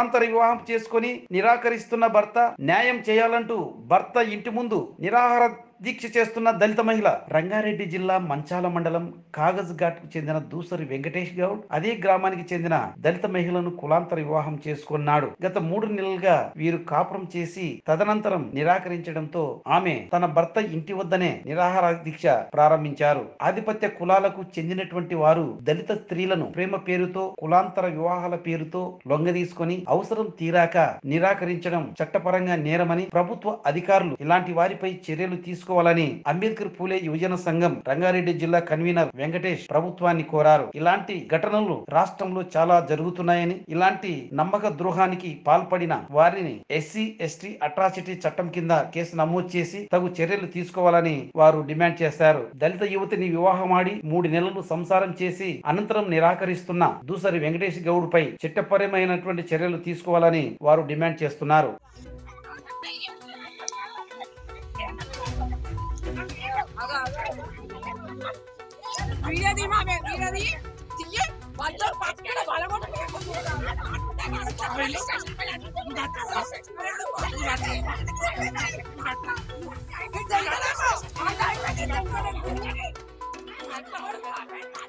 కులాంతర వివాహం చేసుకుని నిరాకరిస్తున్న భర్త న్యాయం చేయాలంటూ భర్త ఇంటి ముందు నిరాహార దీక్ష చేస్తున్న దళిత మహిళ రంగారెడ్డి జిల్లా మంచాల మండలం కాగజ్ ఘాట్కు చెందిన దూసరి వెంకటేష్ గౌడ్ అదే గ్రామానికి చెందిన దళిత మహిళను కులాంతర వివాహం చేసుకున్నాడు. గత మూడు నెలలుగా వీరు కాపురం చేసి తదనంతరం నిరాకరించడంతో ఆమె తన భర్త ఇంటి వద్దనే నిరాహార దీక్ష ప్రారంభించారు. ఆధిపత్య కులాలకు చెందినటువంటి వారు దళిత స్త్రీలను ప్రేమ పేరుతో కులాంతర వివాహాల పేరుతో లొంగదీసుకొని అవసరం తీరాక నిరాకరించడం చట్టపరంగా నేరమని ప్రభుత్వ అధికారులు ఇలాంటి వారిపై చర్యలు తీసుకు తీసుకోవాలని అంబేద్కర్ పూలే యువజన సంఘం రంగారెడ్డి జిల్లా కన్వీనర్ వెంకటేష్ ప్రభుత్వాన్ని కోరారు. ఇలాంటి ఘటనలు రాష్ట్రంలో చాలా జరుగుతున్నాయని ఇలాంటి నమ్మక ద్రోహానికి పాల్పడిన వారిని ఎస్సీ ఎస్టీ అట్రాసిటీ చట్టం కింద కేసు నమోదు చేసి తగు చర్యలు తీసుకోవాలని వారు డిమాండ్ చేశారు. దళిత యువతిని వివాహమాడి మూడు నెలలు సంసారం చేసి అనంతరం నిరాకరిస్తున్న దూసరి వెంకటేష్ గౌడ్ పై చట్టపరమైనటువంటి చర్యలు తీసుకోవాలని వారు డిమాండ్ చేస్తున్నారు. धीरे दी मामे धीरे दी ठीक है বাচ্চার পাঁচখানা ভালো করে আটা